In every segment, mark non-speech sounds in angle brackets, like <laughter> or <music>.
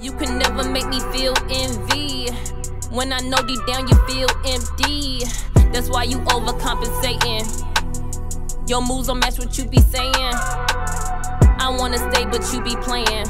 You can never make me feel envy. When I know deep down you feel empty. That's why you overcompensating. Your moves don't match what you be saying. I wanna stay, but you be playing.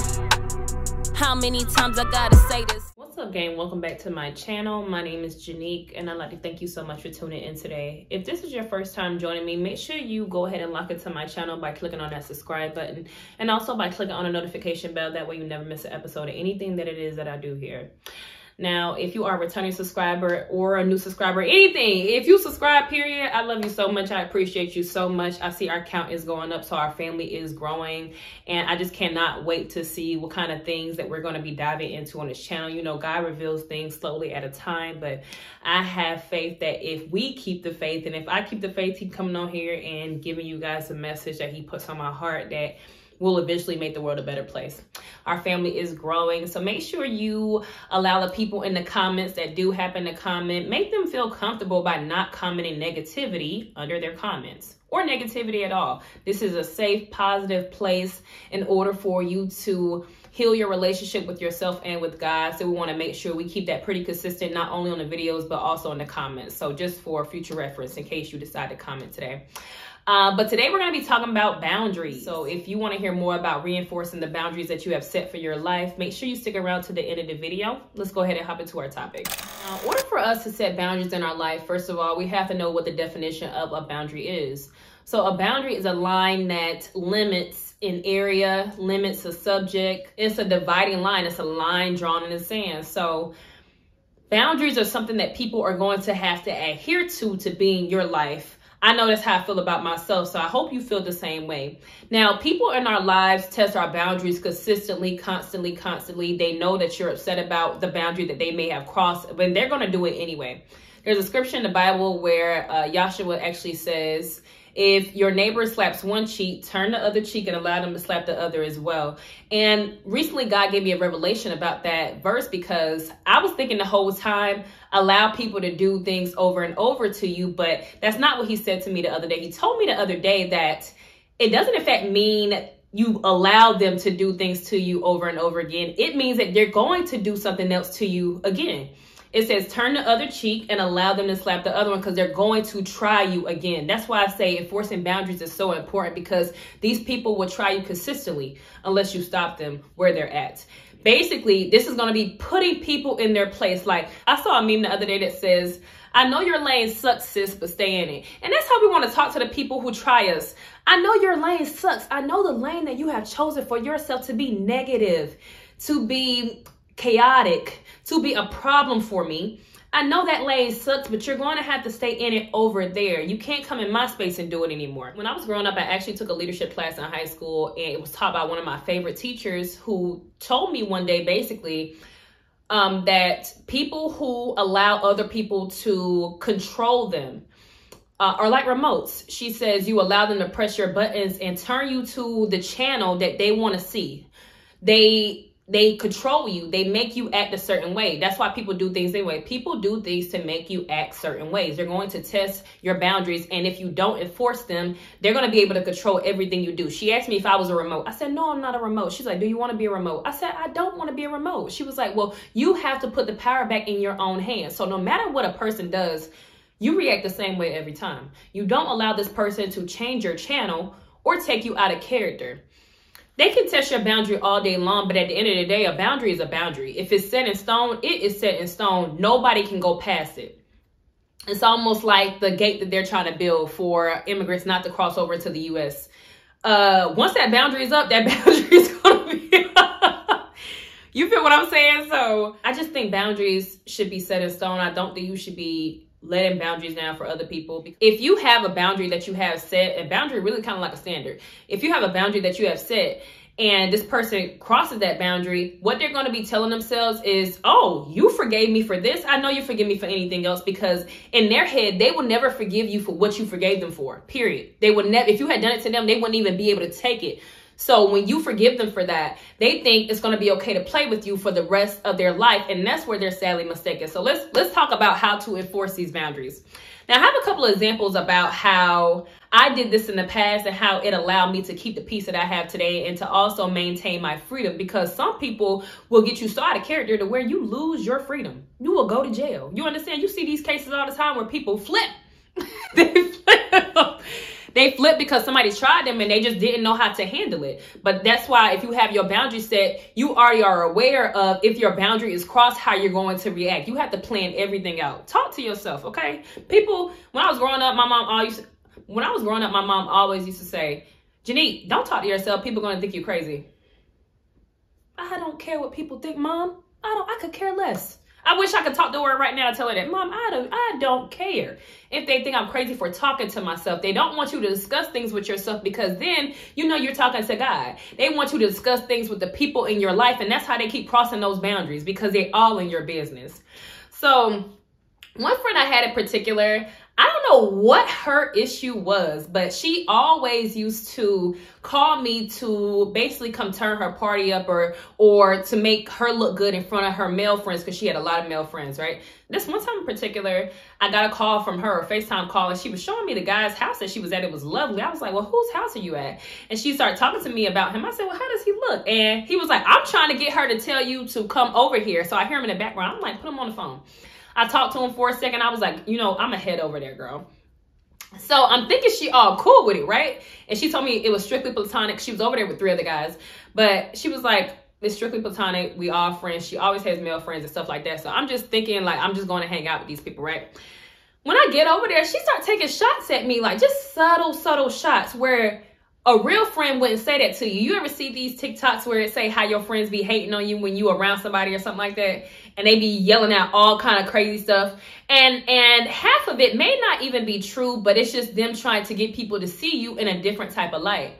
How many times I gotta say this? What's up, gang? Welcome back to my channel. My name is Janick, and I'd like to thank you so much for tuning in today. If this is your first time joining me, make sure you go ahead and lock into my channel by clicking on that subscribe button, and also by clicking on the notification bell. That way you never miss an episode of anything that it is that I do here. Now, if you are a returning subscriber or a new subscriber, anything, if you subscribe, period, I love you so much. I appreciate you so much. I see our count is going up, so our family is growing. And I just cannot wait to see what kind of things that we're going to be diving into on this channel. You know, God reveals things slowly at a time, but I have faith that if we keep the faith and if I keep the faith, He coming on here and giving you guys a message that He puts on my heart that will eventually make the world a better place. Our family is growing. So make sure you allow the people in the comments that do happen to comment, make them feel comfortable by not commenting negativity under their comments or negativity at all. This is a safe, positive place in order for you to heal your relationship with yourself and with God. So we want to make sure we keep that pretty consistent, not only on the videos, but also in the comments. So just for future reference, in case you decide to comment today. Uh, but today we're going to be talking about boundaries. So if you want to hear more about reinforcing the boundaries that you have set for your life, make sure you stick around to the end of the video. Let's go ahead and hop into our topic. Now, in order for us to set boundaries in our life, first of all, we have to know what the definition of a boundary is. So a boundary is a line that limits an area, limits a subject. It's a dividing line. It's a line drawn in the sand. So boundaries are something that people are going to have to adhere to to be in your life I know that's how I feel about myself, so I hope you feel the same way. Now, people in our lives test our boundaries consistently, constantly, constantly. They know that you're upset about the boundary that they may have crossed, but they're going to do it anyway. There's a scripture in the Bible where uh, actually says, if your neighbor slaps one cheek, turn the other cheek and allow them to slap the other as well. And recently, God gave me a revelation about that verse because I was thinking the whole time, allow people to do things over and over to you, but that's not what He said to me the other day. He told me the other day that it doesn't, in fact, mean you allow them to do things to you over and over again. It means that they're going to do something else to you again. It says turn the other cheek and allow them to slap the other one because they're going to try you again. That's why I say enforcing boundaries is so important because these people will try you consistently unless you stop them where they're at. Basically, this is going to be putting people in their place. Like I saw a meme the other day that says, I know your lane sucks, sis, but stay in it. And that's how we want to talk to the people who try us. I know your lane sucks. I know the lane that you have chosen for yourself to be negative, to be chaotic, to be a problem for me. I know that lane sucks, but you're going to have to stay in it over there. You can't come in my space and do it anymore. When I was growing up, I actually took a leadership class in high school, and it was taught by one of my favorite teachers who told me one day basically um, that people who allow other people to control them uh, are like remotes. She says you allow them to press your buttons and turn you to the channel that they want to see. They they control you. They make you act a certain way. That's why people do things anyway. People do things to make you act certain ways. They're going to test your boundaries. And if you don't enforce them, they're going to be able to control everything you do. She asked me if I was a remote. I said, no, I'm not a remote. She's like, do you want to be a remote? I said, I don't want to be a remote. She was like, well, you have to put the power back in your own hands. So no matter what a person does, you react the same way every time. You don't allow this person to change your channel or take you out of character. They can test your boundary all day long, but at the end of the day, a boundary is a boundary. If it's set in stone, it is set in stone. Nobody can go past it. It's almost like the gate that they're trying to build for immigrants not to cross over to the U.S. Uh, once that boundary is up, that <laughs> boundary is going to be. you feel what I'm saying? So I just think boundaries should be set in stone. I don't think you should be letting boundaries down for other people. If you have a boundary that you have set, a boundary really kind of like a standard. If you have a boundary that you have set and this person crosses that boundary, what they're going to be telling themselves is, oh, you forgave me for this. I know you forgive me for anything else because in their head, they will never forgive you for what you forgave them for, period. They would never, if you had done it to them, they wouldn't even be able to take it. So when you forgive them for that, they think it's going to be okay to play with you for the rest of their life. And that's where they're sadly mistaken. So let's, let's talk about how to enforce these boundaries. Now, I have a couple of examples about how I did this in the past and how it allowed me to keep the peace that I have today and to also maintain my freedom because some people will get you so out of character to where you lose your freedom. You will go to jail. You understand? You see these cases all the time where people flip. <laughs> they flip. They flip because somebody tried them and they just didn't know how to handle it. But that's why if you have your boundary set, you already are aware of if your boundary is crossed, how you're going to react. You have to plan everything out. Talk to yourself, okay? People, when I was growing up, my mom always, when I was growing up, my mom always used to say, Janick, don't talk to yourself. People going to think you're crazy. I don't care what people think, mom. I don't, I could care less. I wish I could talk to her right now and tell her that, Mom, I don't, I don't care. If they think I'm crazy for talking to myself, they don't want you to discuss things with yourself because then you know you're talking to God. They want you to discuss things with the people in your life, and that's how they keep crossing those boundaries because they're all in your business. So, one friend I had in particular, I don't know what her issue was, but she always used to call me to basically come turn her party up or or to make her look good in front of her male friends because she had a lot of male friends, right? This one time in particular, I got a call from her, a FaceTime call, and she was showing me the guy's house that she was at. It was lovely. I was like, well, whose house are you at? And she started talking to me about him. I said, well, how does he look? And he was like, I'm trying to get her to tell you to come over here. So I hear him in the background. I'm like, put him on the phone. I talked to him for a second. I was like, you know, I'm a head over there, girl. So I'm thinking she all cool with it, right? And she told me it was strictly platonic. She was over there with three other guys, but she was like, it's strictly platonic. We all friends. She always has male friends and stuff like that. So I'm just thinking like I'm just going to hang out with these people, right? When I get over there, she starts taking shots at me, like just subtle, subtle shots where a real friend wouldn't say that to you. You ever see these TikToks where it say how your friends be hating on you when you around somebody or something like that? And they be yelling out all kind of crazy stuff. And and half of it may not even be true, but it's just them trying to get people to see you in a different type of light.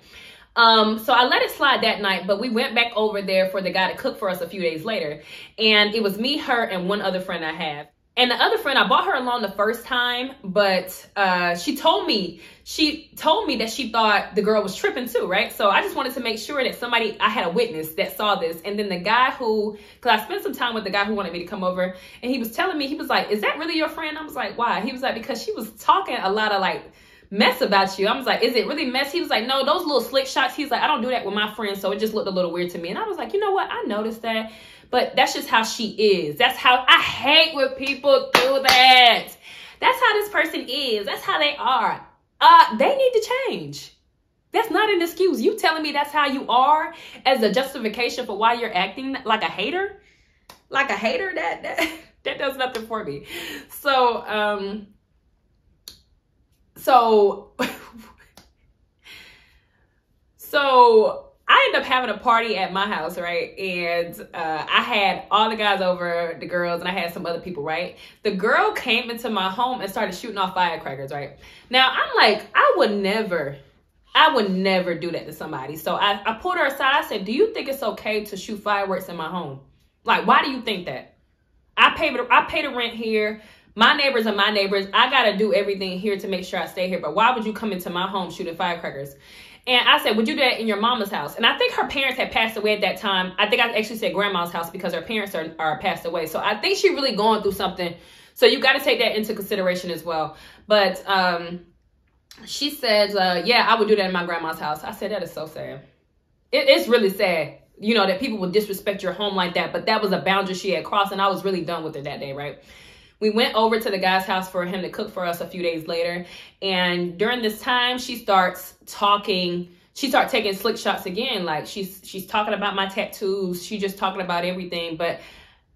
Um, so I let it slide that night, but we went back over there for the guy to cook for us a few days later. And it was me, her, and one other friend I have. And the other friend, I bought her along the first time, but uh, she told me, she told me that she thought the girl was tripping too, right? So I just wanted to make sure that somebody, I had a witness that saw this. And then the guy who, cause I spent some time with the guy who wanted me to come over and he was telling me, he was like, is that really your friend? I was like, why? He was like, because she was talking a lot of like, mess about you. I was like, is it really mess? He was like, no, those little slick shots. He's like, I don't do that with my friends. So it just looked a little weird to me. And I was like, you know what? I noticed that. But that's just how she is. That's how I hate when people do that. That's how this person is. That's how they are. Uh, they need to change. That's not an excuse. You telling me that's how you are as a justification for why you're acting like a hater? Like a hater? That that, <laughs> that does nothing for me. So um so <laughs> so I ended up having a party at my house, right? And uh, I had all the guys over, the girls, and I had some other people, right? The girl came into my home and started shooting off firecrackers, right? Now, I'm like, I would never, I would never do that to somebody. So I, I pulled her aside. I said, do you think it's okay to shoot fireworks in my home? Like, why do you think that? I pay, I pay the rent here. My neighbors are my neighbors. I got to do everything here to make sure I stay here. But why would you come into my home shooting firecrackers? And I said, would you do that in your mama's house? And I think her parents had passed away at that time. I think I actually said grandma's house because her parents are, are passed away. So I think she really going through something. So you got to take that into consideration as well. But um, she says, uh, yeah, I would do that in my grandma's house. I said, that is so sad. It, it's really sad, you know, that people would disrespect your home like that. But that was a boundary she had crossed, and I was really done with her that day, right? We went over to the guy's house for him to cook for us a few days later. And during this time, she starts talking. She starts taking slick shots again. Like she's she's talking about my tattoos. She just talking about everything. But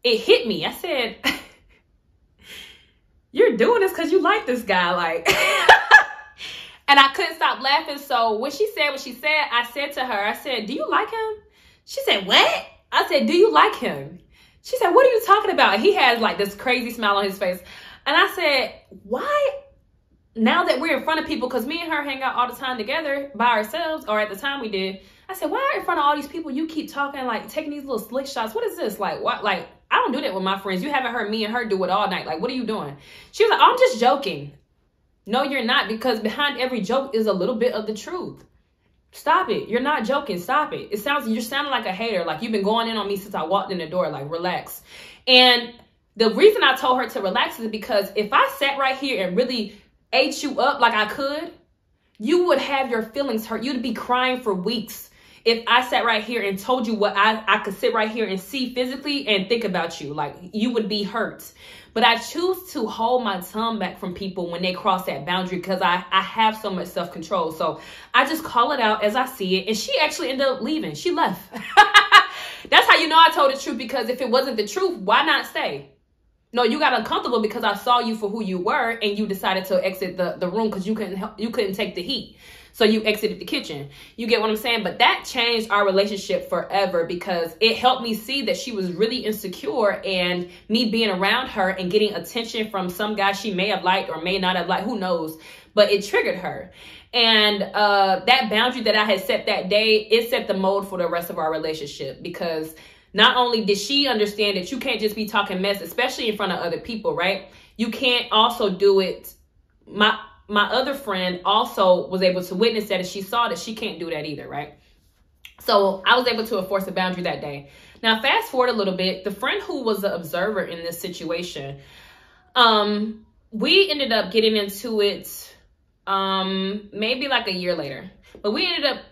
it hit me. I said, <laughs> "You're doing this because you like this guy." Like. <laughs> and I couldn't stop laughing. So when she said what she said, I said to her, I said, Do you like him? She said, What? I said, Do you like him? She said, What are you talking about? He has like this crazy smile on his face. And I said, Why? Now that we're in front of people, because me and her hang out all the time together by ourselves, or at the time we did, I said, Why in front of all these people you keep talking, like taking these little slick shots? What is this? Like, what? Like, I don't do that with my friends. You haven't heard me and her do it all night. Like, what are you doing? She was like, I'm just joking. No, you're not, because behind every joke is a little bit of the truth. Stop it. You're not joking. Stop it. It sounds you're sounding like a hater. Like you've been going in on me since I walked in the door. Like relax. And the reason I told her to relax is because if I sat right here and really ate you up like I could, you would have your feelings hurt. You'd be crying for weeks if I sat right here and told you what I, I could sit right here and see physically and think about you. Like you would be hurt. But I choose to hold my tongue back from people when they cross that boundary because I, I have so much self control. So I just call it out as I see it. And she actually ended up leaving. She left. <laughs> That's how you know I told the truth because if it wasn't the truth, why not stay? No, you got uncomfortable because I saw you for who you were and you decided to exit the, the room because you couldn't help, you couldn't take the heat. So you exited the kitchen. You get what I'm saying? But that changed our relationship forever because it helped me see that she was really insecure and me being around her and getting attention from some guy she may have liked or may not have liked, who knows, but it triggered her. And uh, that boundary that I had set that day, it set the mold for the rest of our relationship because not only did she understand that you can't just be talking mess, especially in front of other people, right? You can't also do it. My my other friend also was able to witness that and she saw that she can't do that either, right? So I was able to enforce a boundary that day. Now, fast forward a little bit, the friend who was the observer in this situation, um, we ended up getting into it um maybe like a year later. But we ended up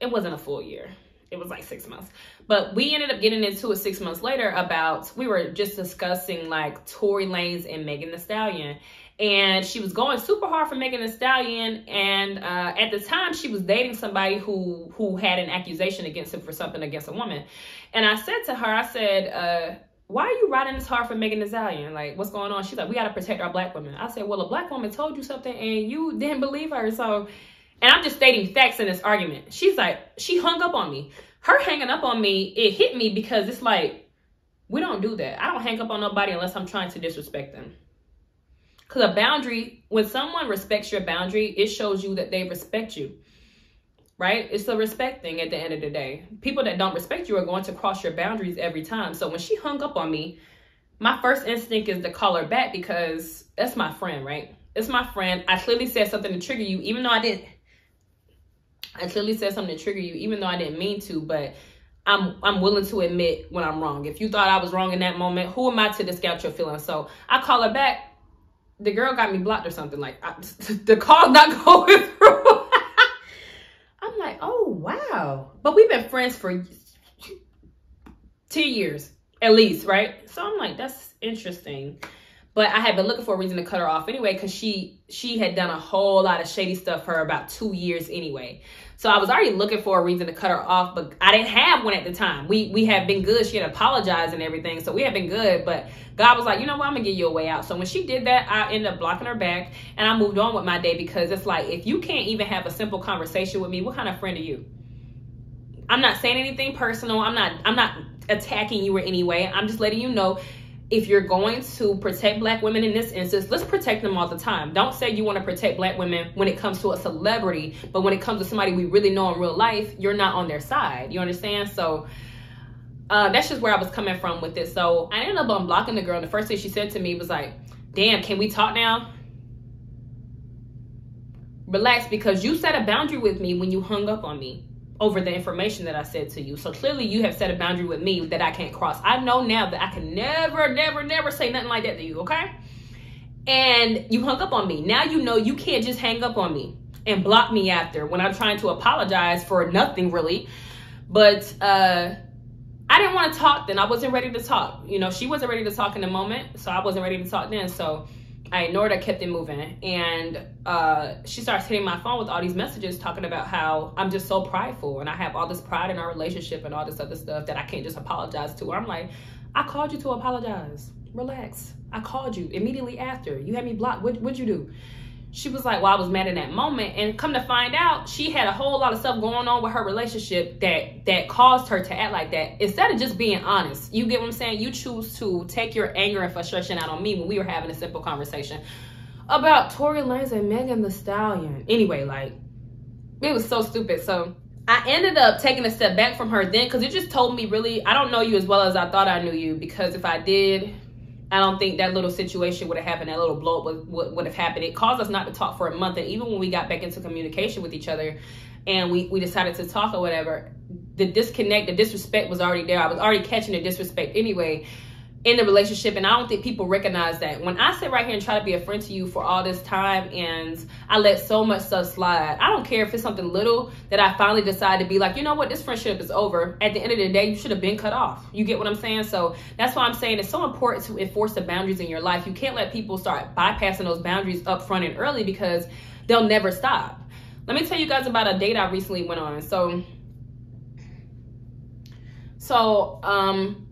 it wasn't a full year it was like six months. But we ended up getting into it six months later about, we were just discussing like Tory Lanez and Megan Thee Stallion. And she was going super hard for Megan Thee Stallion. And uh, at the time, she was dating somebody who who had an accusation against him for something against a woman. And I said to her, I said, uh, why are you riding this hard for Megan Thee Stallion? Like, what's going on? She's like, we got to protect our black women. I said, well, a black woman told you something and you didn't believe her. So and I'm just stating facts in this argument. She's like, she hung up on me. Her hanging up on me, it hit me because it's like, we don't do that. I don't hang up on nobody unless I'm trying to disrespect them. Because a boundary, when someone respects your boundary, it shows you that they respect you. Right? It's a respect thing at the end of the day. People that don't respect you are going to cross your boundaries every time. So when she hung up on me, my first instinct is to call her back because that's my friend, right? It's my friend. I clearly said something to trigger you, even though I didn't I clearly said something to trigger you, even though I didn't mean to, but I'm I'm willing to admit when I'm wrong. If you thought I was wrong in that moment, who am I to discount your feelings? So I call her back. The girl got me blocked or something. Like I, <laughs> the call's not <laughs> going through. I'm like, oh wow. But we've been friends for 10 years at least, right? So I'm like, that's interesting. But I had been looking for a reason to cut her off anyway, because she she had done a whole lot of shady stuff for about two years anyway. So I was already looking for a reason to cut her off, but I didn't have one at the time. We we had been good. She had apologized and everything, so we had been good. But God was like, you know what, I'm gonna give you a way out. So when she did that, I ended up blocking her back, and I moved on with my day because it's like if you can't even have a simple conversation with me, what kind of friend are you? I'm not saying anything personal. I'm not I'm not attacking you or any way. I'm just letting you know if you're going to protect black women in this instance, let's protect them all the time. Don't say you want to protect black women when it comes to a celebrity, but when it comes to somebody we really know in real life, you're not on their side. You understand? So uh, that's just where I was coming from with this. So I ended up unblocking the girl. And the first thing she said to me was like, damn, can we talk now? Relax because you set a boundary with me when you hung up on me over the information that I said to you. So clearly you have set a boundary with me that I can't cross. I know now that I can never, never, never say nothing like that to you, okay? And you hung up on me. Now you know you can't just hang up on me and block me after when I'm trying to apologize for nothing really. But uh I didn't want to talk then. I wasn't ready to talk. You know, she wasn't ready to talk in the moment, so I wasn't ready to talk then. So I ignored her, kept it moving. And uh, she starts hitting my phone with all these messages talking about how I'm just so prideful and I have all this pride in our relationship and all this other stuff that I can't just apologize to her. I'm like, I called you to apologize. Relax. I called you immediately after. You had me blocked. What, what'd you do? She was like, well, I was mad in that moment. And come to find out, she had a whole lot of stuff going on with her relationship that that caused her to act like that. Instead of just being honest, you get what I'm saying? You choose to take your anger and frustration out on me when we were having a simple conversation about Tory Lanez and Megan Thee Stallion. Anyway, like, it was so stupid. So I ended up taking a step back from her then because it just told me really, I don't know you as well as I thought I knew you because if I did, I don't think that little situation would have happened. That little blow up would, would, would have happened. It caused us not to talk for a month. And even when we got back into communication with each other and we, we decided to talk or whatever, the disconnect, the disrespect was already there. I was already catching the disrespect anyway. In the relationship and I don't think people recognize that. When I sit right here and try to be a friend to you for all this time and I let so much stuff slide, I don't care if it's something little that I finally decide to be like, you know what, this friendship is over. At the end of the day, you should have been cut off. You get what I'm saying? So that's why I'm saying it's so important to enforce the boundaries in your life. You can't let people start bypassing those boundaries up front and early because they'll never stop. Let me tell you guys about a date I recently went on. So so um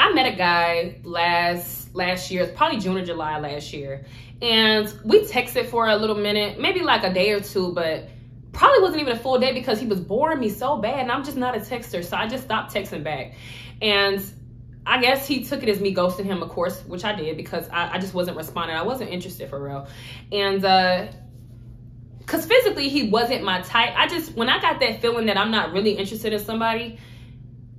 I met a guy last last year, probably June or July last year, and we texted for a little minute, maybe like a day or two, but probably wasn't even a full day because he was boring me so bad, and I'm just not a texter, so I just stopped texting back, and. I guess he took it as me ghosting him, of course, which I did because I, I just wasn't responding. I wasn't interested for real. And uh, because physically he wasn't my type. I just when I got that feeling that I'm not really interested in somebody,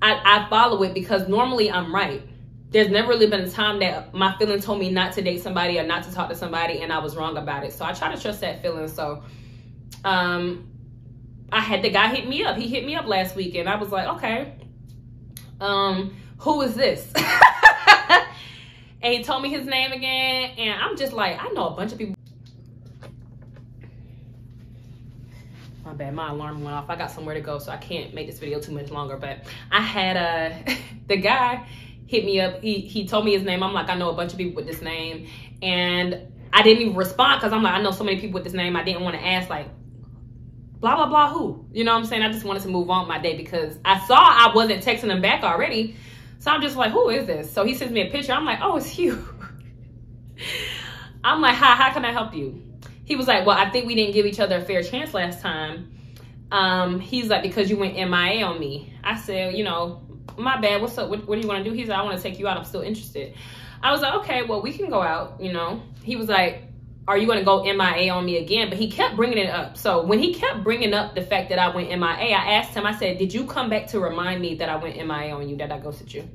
I, I follow it because normally I'm right. There's never really been a time that my feeling told me not to date somebody or not to talk to somebody and I was wrong about it. So I try to trust that feeling. So um I had the guy hit me up. He hit me up last week and I was like, okay. Um, who is this? <laughs> and he told me his name again. And I'm just like, I know a bunch of people. My bad my alarm went off. I got somewhere to go so i can't make this video too much longer but i had uh, a <laughs> the guy hit me up. He he told me his name. I'm like i know a bunch of people with this name and i didn't even respond because i'm like i know so many people with this name i didn't want to ask like blah blah blah who? You know what i'm saying? I just wanted to move on my day because i saw i wasn't texting him back already. So i'm just like who is this? So he sends me a picture. I'm like oh it's you. <laughs> I'm like hi how can i help you he was like, well, I think we didn't give each other a fair chance last time. Um, he's like, because you went MIA on me. I said, you know, my bad. What's up? What, what do you want to do? He said, I want to take you out. I'm still interested. I was like, okay, well, we can go out, you know. He was like, are you going to go MIA on me again? But he kept bringing it up. So when he kept bringing up the fact that I went MIA, I asked him, I said, did you come back to remind me that I went MIA on you, that I ghosted you?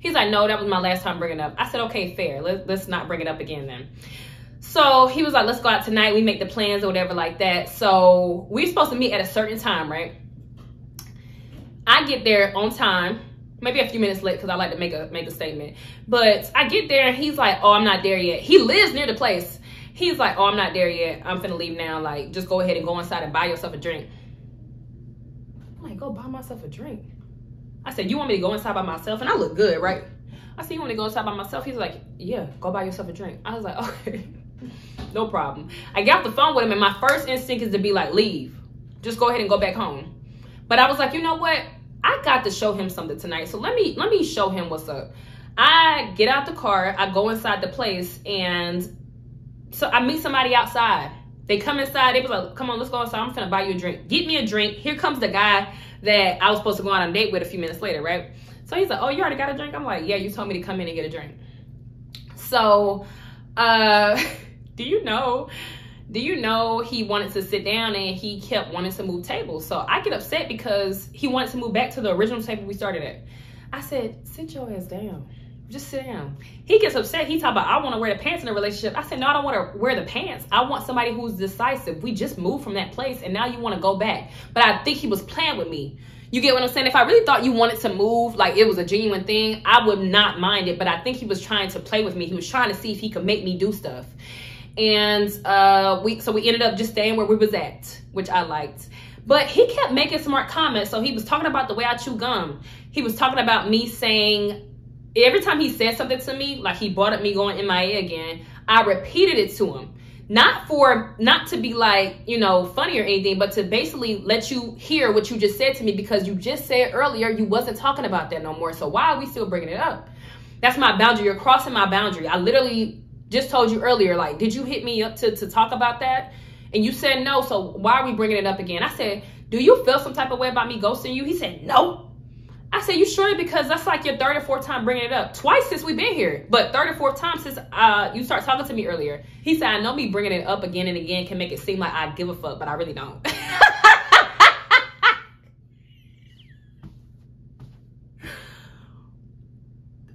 He's like, no, that was my last time bringing up. I said, okay, fair. Let, let's not bring it up again then. So he was like, let's go out tonight. We make the plans or whatever like that. So we're supposed to meet at a certain time, right? I get there on time, maybe a few minutes late because I like to make a make a statement. But I get there and he's like, oh, I'm not there yet. He lives near the place. He's like, oh, I'm not there yet. I'm finna leave now. Like, just go ahead and go inside and buy yourself a drink. I'm like, go buy myself a drink. I said, you want me to go inside by myself? And I look good, right? I said, you want to go inside by myself? He's like, yeah, go buy yourself a drink. I was like, <laughs> okay no problem. I got the phone with him, and my first instinct is to be like, leave. Just go ahead and go back home. But I was like, you know what? I got to show him something tonight. So let me let me show him what's up. I get out the car, I go inside the place, and so I meet somebody outside. They come inside, they was like, come on, let's go inside. I'm gonna buy you a drink. Get me a drink. Here comes the guy that I was supposed to go on a date with a few minutes later, right? So he's like, oh, you already got a drink? I'm like, yeah, you told me to come in and get a drink. So uh <laughs> do you know do you know he wanted to sit down and he kept wanting to move tables? So i get upset because he wanted to move back to the original table we started at. I said sit your ass down. Just sit down. He gets upset. He talk about i want to wear the pants in a relationship. I said no i don't want to wear the pants. I want somebody who's decisive. We just moved from that place and now you want to go back. But i think he was playing with me. You get what I'm saying? If I really thought you wanted to move, like it was a genuine thing, I would not mind it. But I think he was trying to play with me. He was trying to see if he could make me do stuff and uh, we so we ended up just staying where we was at, which I liked. But he kept making smart comments. So he was talking about the way I chew gum. He was talking about me saying every time he said something to me, like he brought up me going MIA again, I repeated it to him. Not for not to be like, you know, funny or anything, but to basically let you hear what you just said to me because you just said earlier you wasn't talking about that no more. So why are we still bringing it up? That's my boundary. You're crossing my boundary. I literally just told you earlier, like, did you hit me up to, to talk about that? And you said no, so why are we bringing it up again? I said, do you feel some type of way about me ghosting you? He said, no. I said, you sure? Because that's like your third or fourth time bringing it up. Twice since we've been here, but third or fourth time since uh, you start talking to me earlier. He said, I know me bringing it up again and again can make it seem like I give a fuck, but I really don't. <laughs>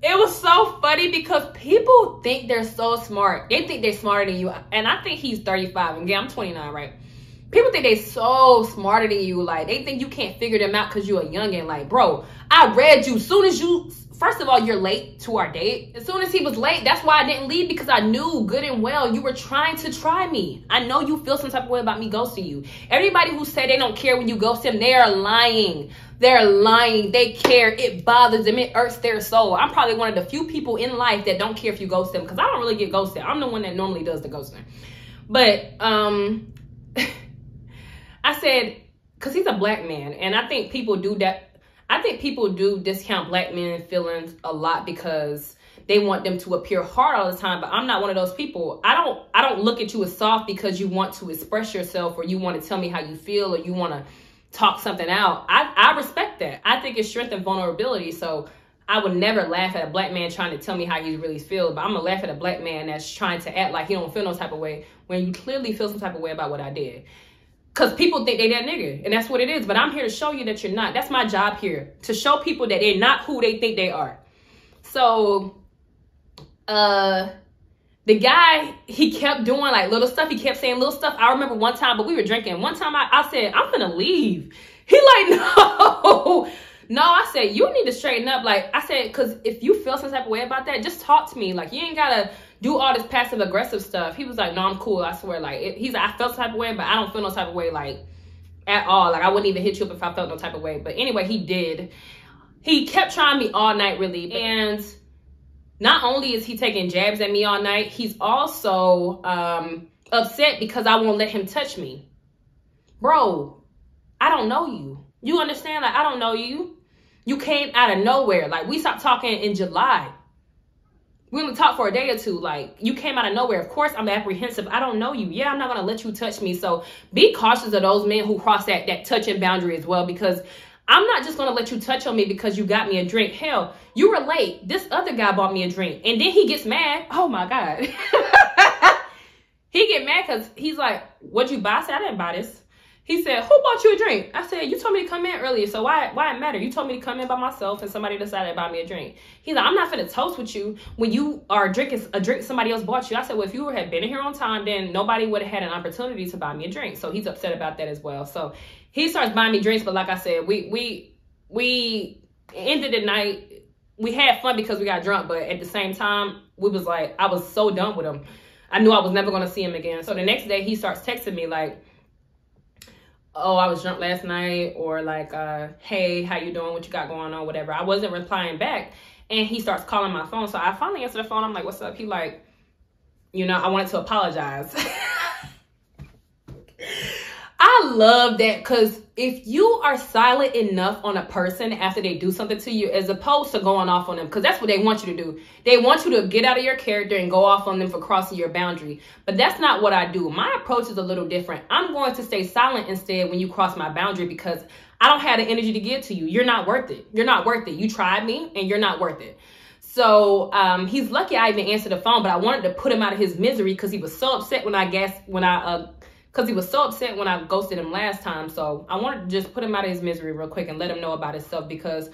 it was so because people think they're so smart. They think they're smarter than you. And I think he's 35. And yeah, I'm 29, right? People think they're so smarter than you. Like, they think you can't figure them out because you're a youngin'. Like, bro, I read you. Soon as you first of all, you're late to our date. As soon as he was late, that's why I didn't leave because I knew good and well you were trying to try me. I know you feel some type of way about me ghosting you. Everybody who say they don't care when you ghost them, they are lying. They're lying. They care. It bothers them. It irks their soul. I'm probably one of the few people in life that don't care if you ghost them because I don't really get ghosted. I'm the one that normally does the ghosting. But um, <laughs> I said because he's a black man, and I think people do that I think people do discount black men feelings a lot because they want them to appear hard all the time but i'm not one of those people i don't i don't look at you as soft because you want to express yourself or you want to tell me how you feel or you want to talk something out i i respect that i think it's strength and vulnerability so i would never laugh at a black man trying to tell me how he really feels but i'm gonna laugh at a black man that's trying to act like he don't feel no type of way when you clearly feel some type of way about what i did because people think they that nigga, and that's what it is. But I'm here to show you that you're not. That's my job here to show people that they're not who they think they are. So, uh, the guy he kept doing like little stuff. He kept saying little stuff. I remember one time, but we were drinking. One time I, I said, "I'm gonna leave." <laughs> He like, no. <laughs> No, I said you need to straighten up. Like I said, because if you feel some type of way about that, just talk to me. Like you ain't gotta do all this passive aggressive stuff. He was like, no, I'm cool. I swear. Like it, he's like, I felt type of way, but I don't feel no type of way like at all. Like I wouldn't even hit you up if I felt no type of way. But anyway, he did. He kept trying me all night, really, and not only is he taking jabs at me all night, he's also um, upset because I won't let him touch me. Bro, I don't know you. You understand? Like I don't know you. You came out of nowhere. Like we stopped talking in July. We only talked for a day or two. Like you came out of nowhere. Of course, I'm apprehensive. I don't know you. Yeah, I'm not gonna let you touch me. So be cautious of those men who cross that that touching boundary as well, because I'm not just gonna let you touch on me because you got me a drink. Hell, you were late. This other guy bought me a drink, and then he gets mad. Oh my god. <laughs> he get mad because he's like, "What'd you buy?" I said, "I didn't buy this." He said, Who bought you a drink? I said, You told me to come in earlier, so why why it matter? You told me to come in by myself and somebody decided to buy me a drink. He's like, I'm not finna toast with you when you are drinking a drink somebody else bought you. I said, Well, if you had been here on time, then nobody would have had an opportunity to buy me a drink. So he's upset about that as well. So he starts buying me drinks, but like I said, we we we ended the night. We had fun because we got drunk, but at the same time, we was like, I was so done with him. I knew I was never gonna see him again. So the next day he starts texting me like oh, I was drunk last night, or like, uh, hey, how you doing? What you got going on? Whatever. I wasn't replying back. And he starts calling my phone. So I finally answer the phone. I'm like, what's up? He like, you know, I wanted to apologize. <laughs> I love that because if you are silent enough on a person after they do something to you, as opposed to going off on them, because that's what they want you to do. They want you to get out of your character and go off on them for crossing your boundary. But that's not what I do. My approach is a little different. I'm going to stay silent instead when you cross my boundary because I don't have the energy to give to you. You're not worth it. You're not worth it. You tried me and you're not worth it. So um, he's lucky I even answered the phone, but I wanted to put him out of his misery because he was so upset when I guess when I uh, because he was so upset when I ghosted him last time. So I wanted to just put him out of his misery real quick and let him know about himself because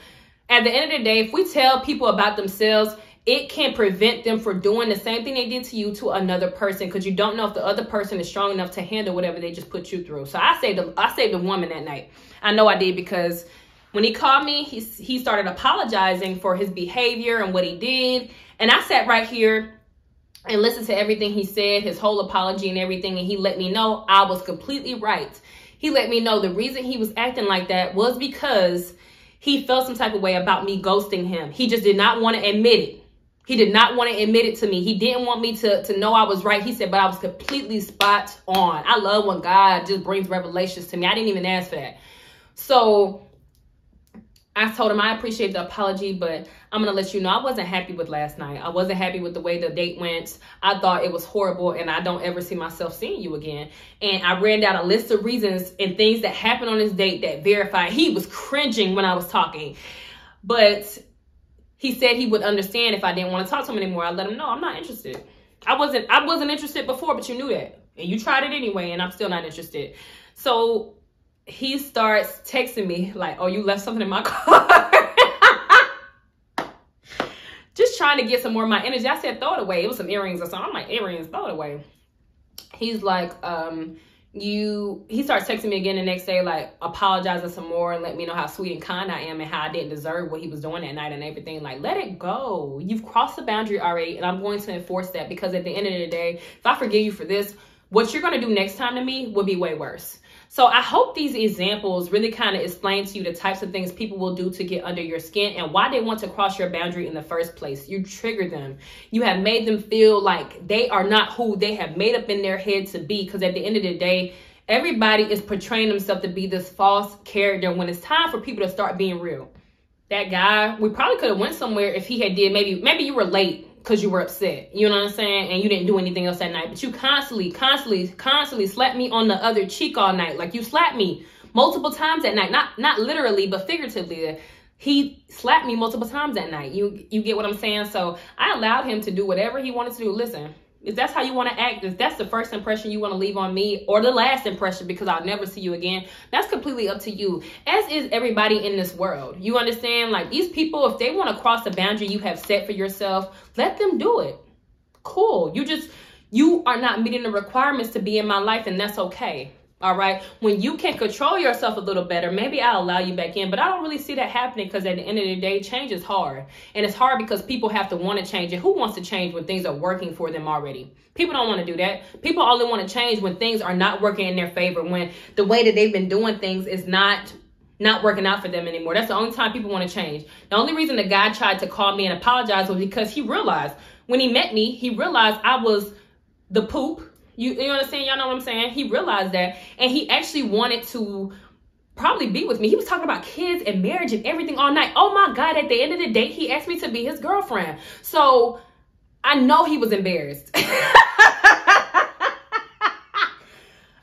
at the end of the day, if we tell people about themselves, it can prevent them from doing the same thing they did to you to another person because you don't know if the other person is strong enough to handle whatever they just put you through. So I saved the I saved the woman that night. I know I did because when he called me, he he started apologizing for his behavior and what he did, and I sat right here and listened to everything he said, his whole apology and everything, and he let me know I was completely right. He let me know the reason he was acting like that was because he felt some type of way about me ghosting him. He just did not want to admit it. He did not want to admit it to me. He didn't want me to, to know I was right. He said, but I was completely spot on. I love when God just brings revelations to me. I didn't even ask for that. So I told him I appreciate the apology, but I'm gonna let you know I wasn't happy with last night. I wasn't happy with the way the date went. I thought it was horrible, and I don't ever see myself seeing you again. And I ran down a list of reasons and things that happened on this date that verified he was cringing when I was talking. But he said he would understand if I didn't want to talk to him anymore. I let him know I'm not interested. I wasn't I wasn't interested before, but you knew that. And you tried it anyway, and I'm still not interested. So he starts texting me like, oh, you left something in my <laughs> car. Just trying to get some more of my energy. I said, throw it away. It was some earrings or something. I'm like, earrings, throw it away. He's like, um, you he starts texting me again the next day like apologizing some more and let me know how sweet and kind i am and how i didn't deserve what he was doing that night and everything like let it go you've crossed the boundary already and i'm going to enforce that because at the end of the day if i forgive you for this what you're going to do next time to me will be way worse so I hope these examples really kind of explain to you the types of things people will do to get under your skin and why they want to cross your boundary in the first place. You trigger them. You have made them feel like they are not who they have made up in their head to be because at the end of the day, everybody is portraying themselves to be this false character when it's time for people to start being real. That guy, we probably could have went somewhere if he had did maybe maybe you were late because you were upset. You know what I'm saying? And you didn't do anything else that night. But you constantly, constantly, constantly slapped me on the other cheek all night. Like you slapped me multiple times that night. Not not literally, but figuratively. He slapped me multiple times that night. You you get what I'm saying? So I allowed him to do whatever he wanted to do. Listen, if that's how you want to act, if that's the first impression you want to leave on me or the last impression because I'll never see you again, that's completely up to you. As is everybody in this world. You understand? Like these people, if they want to cross the boundary you have set for yourself, let them do it. Cool. You just, you are not meeting the requirements to be in my life and that's okay. All right. When you can control yourself a little better, maybe I'll allow you back in. But I don't really see that happening because at the end of the day, change is hard. And it's hard because people have to want to change. And who wants to change when things are working for them already? People don't want to do that. People only want to change when things are not working in their favor, when the way that they've been doing things is not not working out for them anymore. That's the only time people want to change. The only reason the guy tried to call me and apologize was because he realized when he met me, he realized I was the poop you, you understand? Y'all know what I'm saying? He realized that and he actually wanted to probably be with me. He was talking about kids and marriage and everything all night. Oh my God, at the end of the day, he asked me to be his girlfriend. So I know he was embarrassed. <laughs>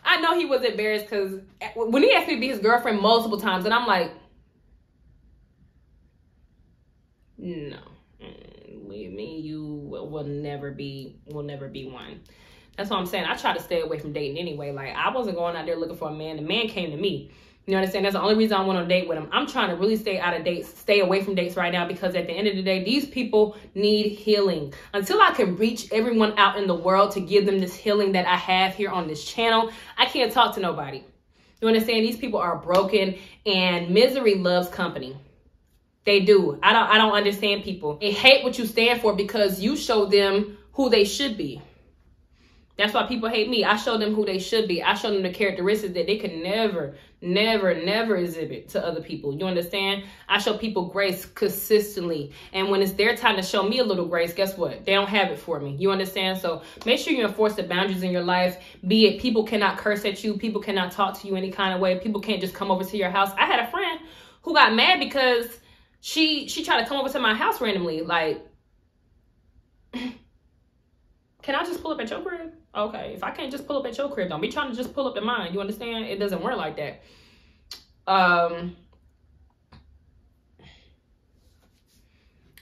I know he was embarrassed because when he asked me to be his girlfriend multiple times, and I'm like, no, mm, me, you will never be, will never be one. That's what I'm saying. I try to stay away from dating anyway. Like I wasn't going out there looking for a man. The man came to me. You know what I'm saying? That's the only reason I went on a date with him. I'm trying to really stay out of dates, stay away from dates right now because at the end of the day, these people need healing. Until I can reach everyone out in the world to give them this healing that I have here on this channel, I can't talk to nobody. You understand? These people are broken and misery loves company. They do. I don't I don't understand people. They hate what you stand for because you show them who they should be. That's why people hate me. I show them who they should be. I show them the characteristics that they could never, never, never exhibit to other people. You understand? I show people grace consistently. And when it's their time to show me a little grace, guess what? They don't have it for me. You understand? So make sure you enforce the boundaries in your life. Be it people cannot curse at you. People cannot talk to you any kind of way. People can't just come over to your house. I had a friend who got mad because she she tried to come over to my house randomly. Like, <clears throat> can I just pull up at your crib? Okay, if I can't just pull up at your crib, don't be trying to just pull up at mine. You understand? It doesn't work like that. Um,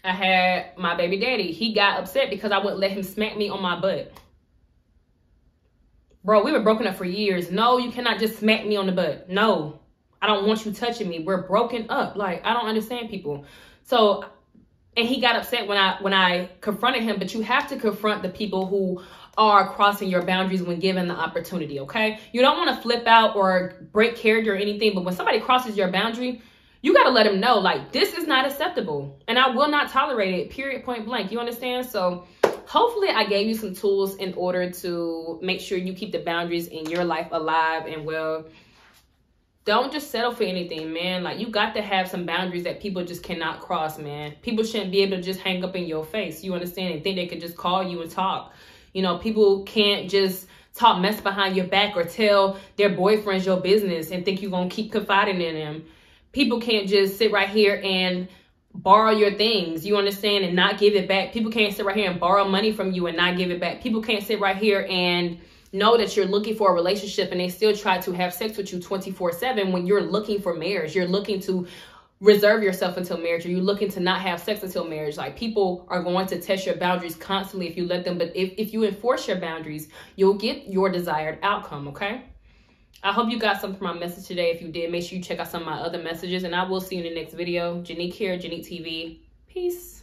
I had my baby daddy. He got upset because I wouldn't let him smack me on my butt. Bro, we've been broken up for years. No, you cannot just smack me on the butt. No, I don't want you touching me. We're broken up. Like, I don't understand people. So, and he got upset when I when I confronted him, but you have to confront the people who are crossing your boundaries when given the opportunity, okay? You don't want to flip out or break character or anything, but when somebody crosses your boundary, you got to let them know, like, this is not acceptable. And I will not tolerate it, period, point blank. You understand? So hopefully I gave you some tools in order to make sure you keep the boundaries in your life alive and well. Don't just settle for anything, man. Like, you got to have some boundaries that people just cannot cross, man. People shouldn't be able to just hang up in your face. You understand? And think they could just call you and talk. You know, people can't just talk mess behind your back or tell their boyfriends your business and think you're going to keep confiding in them. People can't just sit right here and borrow your things, you understand, and not give it back. People can't sit right here and borrow money from you and not give it back. People can't sit right here and know that you're looking for a relationship and they still try to have sex with you 24 7 when you're looking for marriage. You're looking to reserve yourself until marriage or you're looking to not have sex until marriage. Like people are going to test your boundaries constantly if you let them but if, if you enforce your boundaries you'll get your desired outcome okay? I hope you got something from my message today. If you did make sure you check out some of my other messages and i will see you in the next video. Janick here janick tv peace